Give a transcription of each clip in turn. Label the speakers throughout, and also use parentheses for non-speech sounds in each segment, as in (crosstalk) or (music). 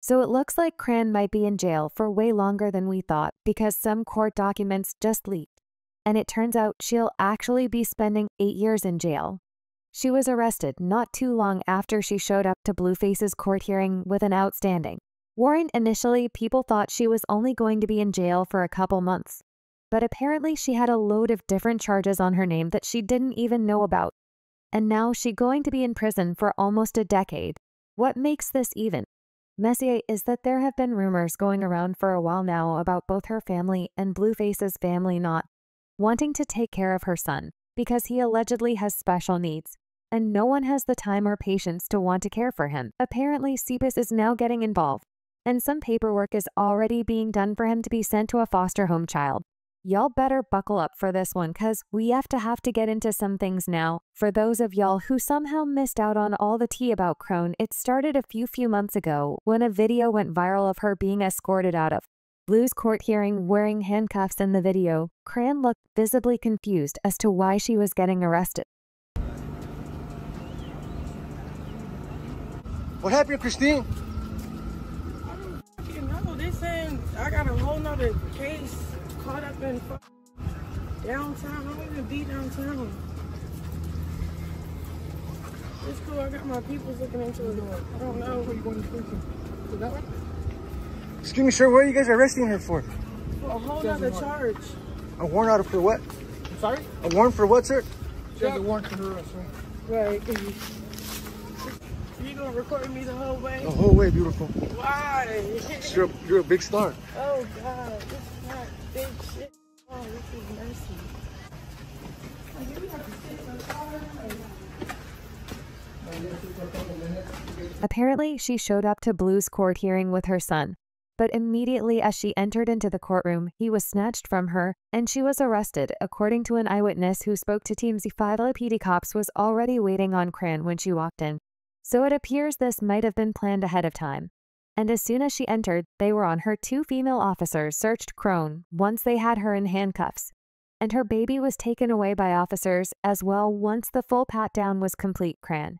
Speaker 1: So it looks like Cran might be in jail for way longer than we thought because some court documents just leaked. And it turns out she'll actually be spending eight years in jail. She was arrested not too long after she showed up to Blueface's court hearing with an outstanding warrant. Initially, people thought she was only going to be in jail for a couple months. But apparently, she had a load of different charges on her name that she didn't even know about. And now she's going to be in prison for almost a decade. What makes this even? Messier is that there have been rumors going around for a while now about both her family and Blueface's family not wanting to take care of her son because he allegedly has special needs, and no one has the time or patience to want to care for him. Apparently, CBIS is now getting involved, and some paperwork is already being done for him to be sent to a foster home child. Y'all better buckle up for this one because we have to have to get into some things now. For those of y'all who somehow missed out on all the tea about Crone, it started a few few months ago when a video went viral of her being escorted out of Blue's court hearing wearing handcuffs in the video. Cran looked visibly confused as to why she was getting arrested.
Speaker 2: What happened, Christine?
Speaker 3: I don't know. They saying I got a whole nother case caught up in downtown. I don't even be downtown. It's cool. I got my people looking into it. I don't know. Where you going to prison? that way?
Speaker 2: Excuse me, sir. What are you guys arresting her for?
Speaker 3: For a whole other charge.
Speaker 2: A warrant out for what?
Speaker 4: I'm sorry?
Speaker 2: A warrant for what, sir?
Speaker 4: She has a warrant for her arrest,
Speaker 3: right? Right. You gonna record me the whole way?
Speaker 2: The whole way, beautiful.
Speaker 3: Why?
Speaker 2: You're a, you're a big star. (laughs)
Speaker 3: Oh God, this is not big shit. Oh, this is messy.
Speaker 1: Apparently, she showed up to Blue's court hearing with her son, but immediately as she entered into the courtroom, he was snatched from her and she was arrested, according to an eyewitness who spoke to TMZ 5 LAPD cops was already waiting on Cran when she walked in. So it appears this might have been planned ahead of time. And as soon as she entered, they were on her two female officers searched Crone once they had her in handcuffs. And her baby was taken away by officers as well once the full pat down was complete. Cran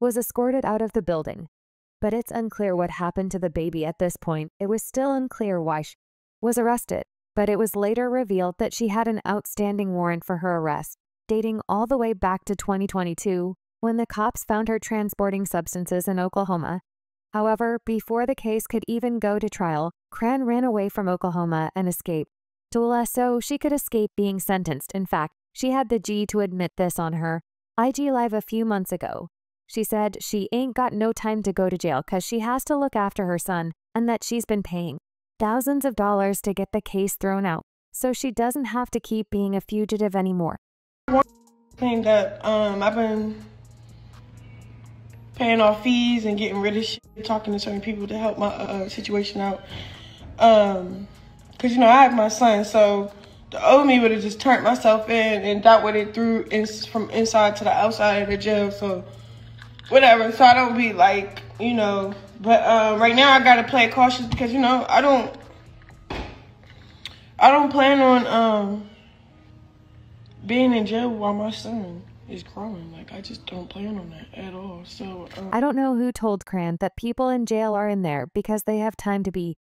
Speaker 1: was escorted out of the building. But it's unclear what happened to the baby at this point. It was still unclear why she was arrested, but it was later revealed that she had an outstanding warrant for her arrest, dating all the way back to 2022 when the cops found her transporting substances in Oklahoma. However, before the case could even go to trial, Cran ran away from Oklahoma and escaped. Dula so she could escape being sentenced. In fact, she had the G to admit this on her IG Live a few months ago. She said she ain't got no time to go to jail because she has to look after her son and that she's been paying thousands of dollars to get the case thrown out, so she doesn't have to keep being a fugitive anymore.
Speaker 3: Thing that um, I've been paying off fees and getting rid of shit, talking to certain people to help my uh, situation out. Um, cause you know I have my son, so the old me would have just turned myself in and that would it through in, from inside to the outside of the jail. So whatever. So I don't be like you know. But uh, right now I gotta play cautious because you know I don't. I don't plan on um, being in jail while my son is growing. Like I just don't plan on that at all. So um,
Speaker 1: I don't know who told Cran that people in jail are in there because they have time to be,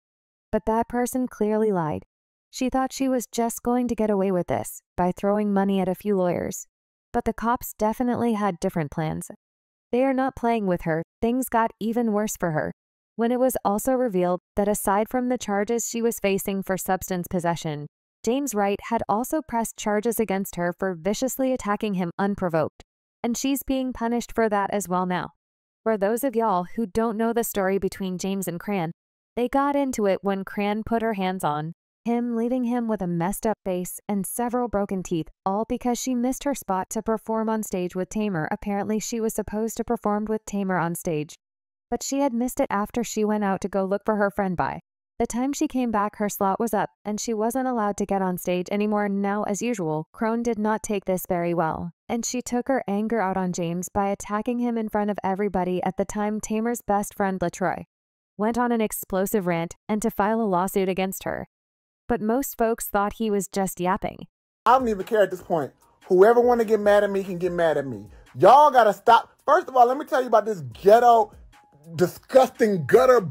Speaker 1: but that person clearly lied. She thought she was just going to get away with this by throwing money at a few lawyers. But the cops definitely had different plans. They are not playing with her, things got even worse for her. When it was also revealed that aside from the charges she was facing for substance possession, James Wright had also pressed charges against her for viciously attacking him unprovoked, and she's being punished for that as well now. For those of y'all who don't know the story between James and Cran, they got into it when Cran put her hands on him, leaving him with a messed up face and several broken teeth, all because she missed her spot to perform on stage with Tamar. Apparently, she was supposed to perform with Tamar on stage, but she had missed it after she went out to go look for her friend by. The time she came back, her slot was up, and she wasn't allowed to get on stage anymore. Now, as usual, Crone did not take this very well, and she took her anger out on James by attacking him in front of everybody at the time Tamar's best friend Latroy went on an explosive rant and to file a lawsuit against her. But most folks thought he was just yapping.
Speaker 4: I don't even care at this point. Whoever want to get mad at me can get mad at me. Y'all gotta stop. First of all, let me tell you about this ghetto, disgusting gutter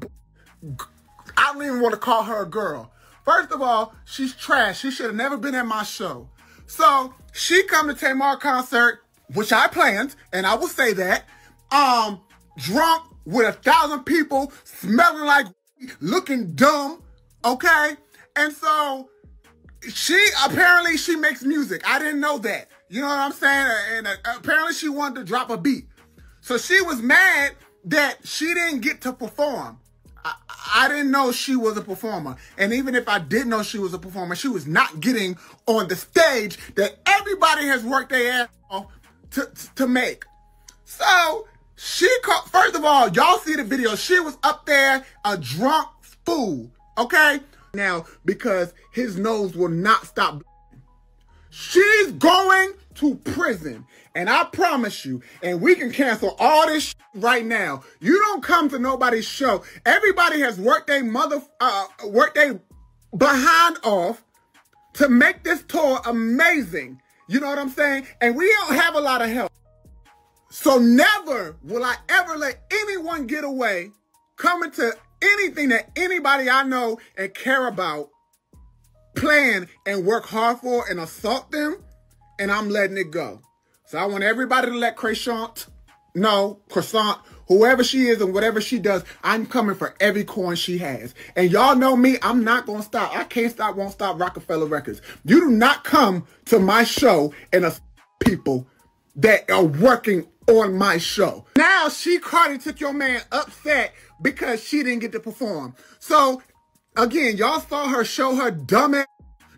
Speaker 4: I don't even want to call her a girl. First of all, she's trash. She should have never been at my show. So she come to Tamar concert, which I planned, and I will say that, um, drunk with a thousand people, smelling like (laughs) looking dumb, okay? And so she apparently she makes music. I didn't know that. You know what I'm saying? And uh, apparently she wanted to drop a beat. So she was mad that she didn't get to perform. I, didn't know she was a performer. And even if I did know she was a performer, she was not getting on the stage that everybody has worked their ass off to, to make. So she called, first of all, y'all see the video. She was up there a drunk fool. Okay? Now, because his nose will not stop. She's going to prison. And I promise you, and we can cancel all this right now. You don't come to nobody's show. Everybody has worked their mother, uh, worked their behind off to make this tour amazing. You know what I'm saying? And we don't have a lot of help. So never will I ever let anyone get away coming to anything that anybody I know and care about plan and work hard for and assault them, and I'm letting it go. So I want everybody to let Croissant know, Croissant, whoever she is and whatever she does, I'm coming for every coin she has. And y'all know me, I'm not going to stop. I can't stop, won't stop Roc-A-Fella Records. You do not come to my show and a people that are working on my show. Now she Cardi took your man upset because she didn't get to perform. So again, y'all saw her show her dumb ass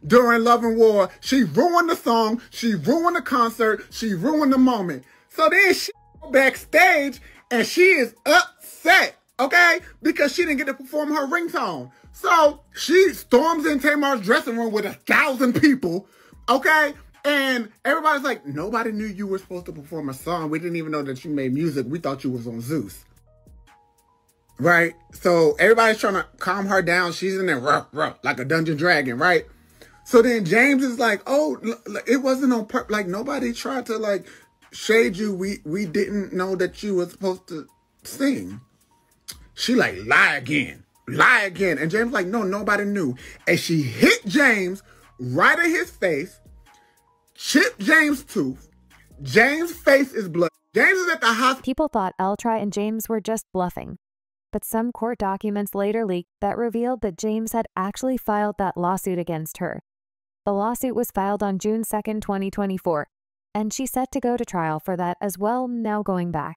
Speaker 4: during Love and War. She ruined the song, she ruined the concert, she ruined the moment. So then she backstage and she is upset, okay? Because she didn't get to perform her ringtone. So she storms in Tamar's dressing room with a thousand people, okay? And everybody's like, nobody knew you were supposed to perform a song. We didn't even know that you made music. We thought you was on Zeus. Right? So everybody's trying to calm her down. She's in there like a dungeon dragon, right? So then James is like, oh, it wasn't on purpose. Like nobody tried to like shade you. We we didn't know that you were supposed to sing. She like lie again, lie again. And James like, no, nobody knew. And she hit James right in his face Chip James' tooth. James' face is blood. James is at the hospital.
Speaker 1: People thought Latroy and James were just bluffing. But some court documents later leaked that revealed that James had actually filed that lawsuit against her. The lawsuit was filed on June 2, 2024, and she's set to go to trial for that as well now going back.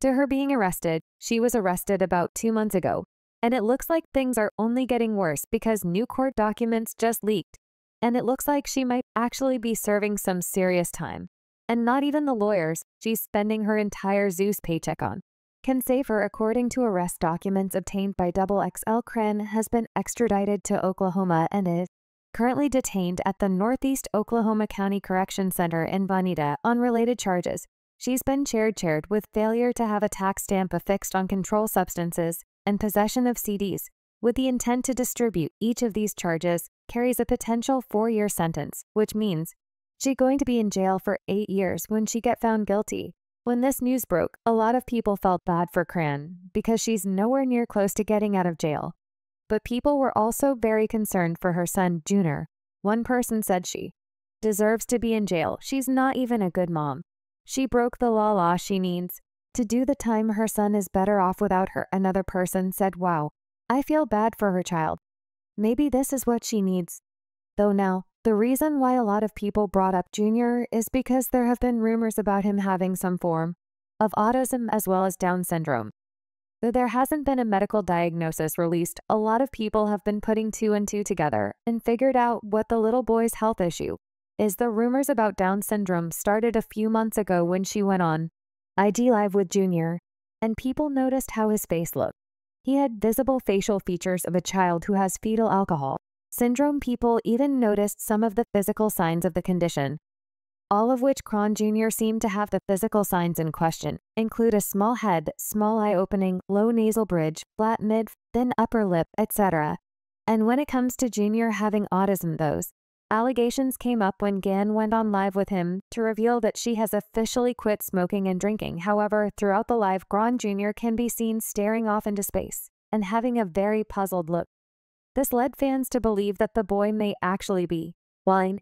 Speaker 1: To her being arrested, she was arrested about two months ago, and it looks like things are only getting worse because new court documents just leaked and it looks like she might actually be serving some serious time. And not even the lawyers she's spending her entire Zeus paycheck on. Ken Safer, according to arrest documents obtained by Double XL Cren, has been extradited to Oklahoma and is currently detained at the Northeast Oklahoma County Correction Center in Vinita on related charges. She's been charged chaired with failure to have a tax stamp affixed on control substances and possession of CDs, with the intent to distribute each of these charges carries a potential four-year sentence, which means she's going to be in jail for eight years when she get found guilty. When this news broke, a lot of people felt bad for Cren because she's nowhere near close to getting out of jail. But people were also very concerned for her son, Junior. One person said she deserves to be in jail. She's not even a good mom. She broke the law law she needs. To do the time her son is better off without her, another person said, wow, I feel bad for her child. Maybe this is what she needs. Though now, the reason why a lot of people brought up Junior is because there have been rumors about him having some form of autism as well as Down syndrome. Though there hasn't been a medical diagnosis released, a lot of people have been putting two and two together and figured out what the little boy's health issue is. The rumors about Down syndrome started a few months ago when she went on IG Live with Junior, and people noticed how his face looked. He had visible facial features of a child who has fetal alcohol syndrome. People even noticed some of the physical signs of the condition, all of which Cron Jr. seemed to have the physical signs in question, include a small head, small eye opening, low nasal bridge, flat mid, thin upper lip, etc. And when it comes to Junior having autism, those allegations came up when Gan went on live with him to reveal that she has officially quit smoking and drinking. However, throughout the live, Cron Jr. can be seen staring off into space. and having a very puzzled look. This led fans to believe that the boy may actually be, while